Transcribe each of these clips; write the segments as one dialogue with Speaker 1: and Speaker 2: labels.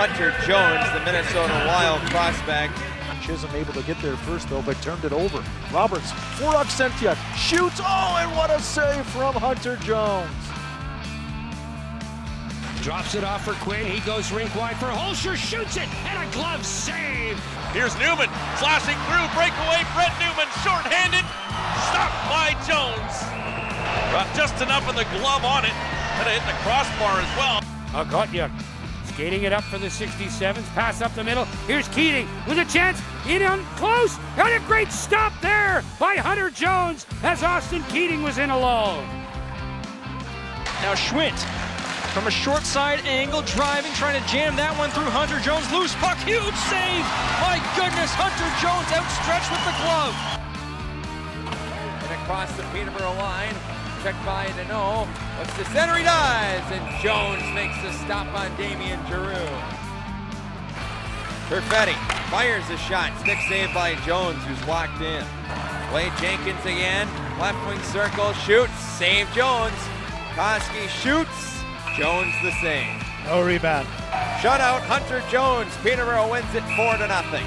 Speaker 1: Hunter Jones, the Minnesota Wild prospect.
Speaker 2: Chisholm able to get there first though, but turned it over. Roberts for Oxentia, shoots, oh, and what a save from Hunter Jones.
Speaker 3: Drops it off for Quinn. He goes rink wide for Hoelscher, shoots it, and a glove save.
Speaker 4: Here's Neumann slashing through, breakaway. Brett Neumann shorthanded, stopped by Jones. Got just enough of the glove on it, and it hit the crossbar as well.
Speaker 3: Okhotyuk skating it up for the 67s, pass up the middle. Here's Keating with a chance, in on close, and a great stop there by Hunter Jones as Austen Keating was in alone.
Speaker 5: Now Schwint from a short side angle, driving, trying to jam that one through Hunter Jones. Loose puck, huge save! My goodness, Hunter Jones outstretched with the glove.
Speaker 1: And across the Peterborough line, checked by Danault. Looks to center, he does! And Jones makes the stop on Damien Giroux. Perfetti fires a shot. Stick save by Jones, who's locked in. Wade Jenkins again. Left wing circle, shoots. Save Jones. Koski shoots. Jones the same.
Speaker 2: No rebound.
Speaker 1: Shutout Hunter Jones. Peterborough wins it four to nothing.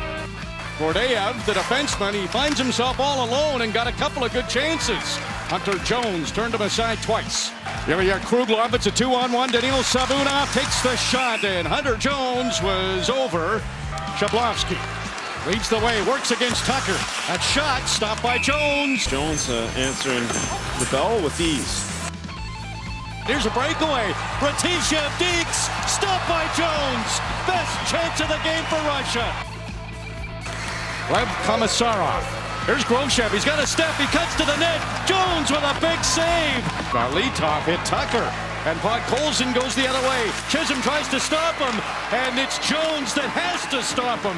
Speaker 6: Gordeev, the defenseman, he finds himself all alone and got a couple of good chances. Hunter Jones turned him aside twice. Here we are, Kruglov. It's a two-on-one. Danil Sabunov takes the shot, and Hunter Jones was over. Shablovsky leads the way, works against Tucker. That shot stopped by Jones.
Speaker 7: Jones uh, answering the bell with ease.
Speaker 6: Here's a breakaway. Ratishev Deeks, stopped by Jones. Best chance of the game for Russia. Lev Komisarov. Here's Groshev. He's got a step. He cuts to the net. Jones with a big save. Garlitov hit Tucker. And Podkolzin goes the other way. Chisholm tries to stop him. And it's Jones that has to stop him.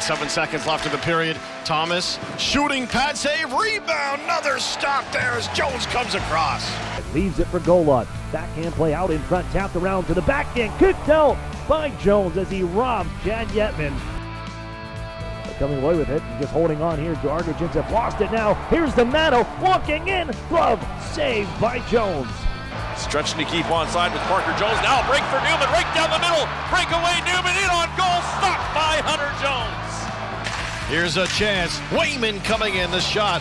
Speaker 8: Seven seconds left of the period. Thomas shooting pad save, rebound, another stop there as Jones comes across.
Speaker 9: Leaves it for Golod. Backhand play out in front, tapped around to the backhand, kicked out by Jones as he robs Chad Yetman. Coming away with it, just holding on here. Argogins have lost it now. Here's the Mano walking in, glove saved by Jones.
Speaker 4: Stretching to keep on side with Parker Jones. Now break for Neumann, right down the middle. Breakaway Neumann in on goal, stopped by Hunter Jones.
Speaker 8: Here's a chance. Wayman coming in the shot.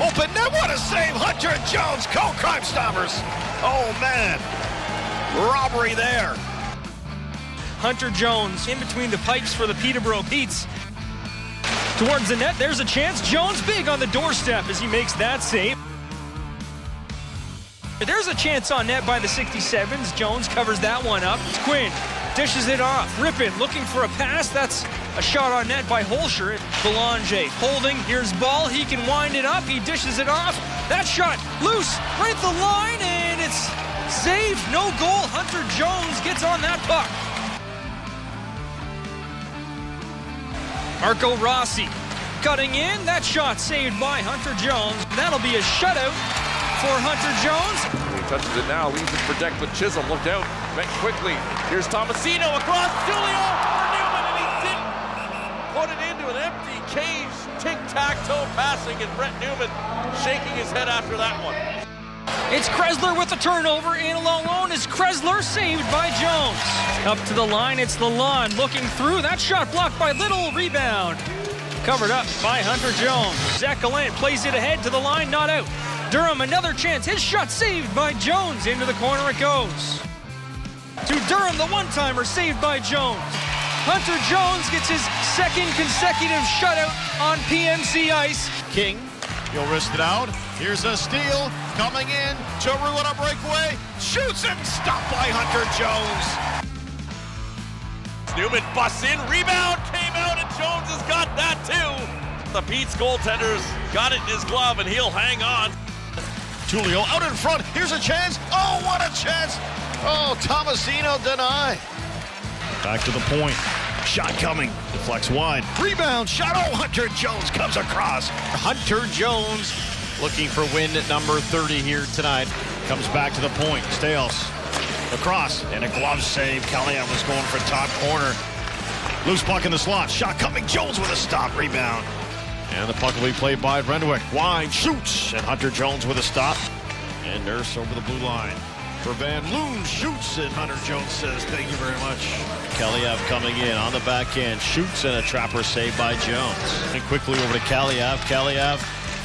Speaker 8: Open net. What a save. Hunter Jones, co-crime stoppers. Oh, man. Robbery there.
Speaker 5: Hunter Jones in between the pipes for the Peterborough Petes. Towards the net, there's a chance. Jones big on the doorstep as he makes that save. There's a chance on net by the 67s. Jones covers that one up. Quinn dishes it off. Rippin looking for a pass. That's a shot on net by Hoelscher. Belanger holding. Here's ball. He can wind it up. He dishes it off. That shot loose right at the line, and it's saved. No goal. Hunter Jones gets on that puck. Marco Rossi cutting in. That shot saved by Hunter Jones. That'll be a shutout for Hunter Jones.
Speaker 4: He touches it now, leaves it for deck with Chisholm. Looked out, went quickly. Here's Tomasino across Julio for Neumann, and he didn't put it into an empty cage. Tic-tac-toe passing, and Brett Neumann shaking his head after that one.
Speaker 5: It's Kresler with the turnover, and alone is Kresler saved by Jones. Up to the line, it's Lalonde looking through. That shot blocked by Little, rebound. Covered up by Hunter Jones. Zekalin plays it ahead to the line, not out. Durham, another chance. His shot saved by Jones. Into the corner it goes. To Durham, the one-timer saved by Jones. Hunter Jones gets his second consecutive shutout on PMC ice.
Speaker 8: King, he'll wrist it out. Here's a steal coming in. Giroux on a breakaway. Shoots and stopped by Hunter Jones.
Speaker 4: Neumann busts in, rebound came out, and Jones has got that too. The Pete's goaltender's got it in his glove, and he'll hang on.
Speaker 8: Julio out in front. Here's a chance. Oh, what a chance. Oh, Tomasino deny. Back to the point. Shot coming. Deflects wide. Rebound. Shot. Oh, Hunter Jones comes across. Hunter Jones looking for win at number 30 here tonight. Comes back to the point. Stales across and a glove save. Callahan was going for top corner. Loose puck in the slot. Shot coming. Jones with a stop. Rebound. And the puck will be played by Renwick. Wide shoots. And Hunter Jones with a stop. And Nurse over the blue line. For Van Loon shoots and Hunter Jones says thank you very much. Kaliyev coming in on the backhand, shoots and a trapper save by Jones. And quickly over to Kaliyev. Kaliyev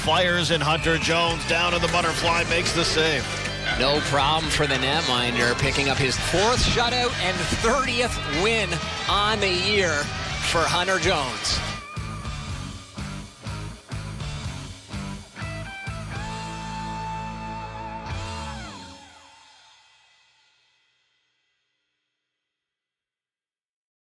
Speaker 8: fires and Hunter Jones down to the butterfly makes the save.
Speaker 10: No problem for the netminder, picking up his fourth shutout and 30th win on the year for Hunter Jones.